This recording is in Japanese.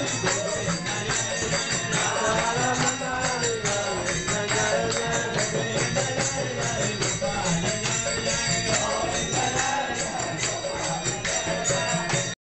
です。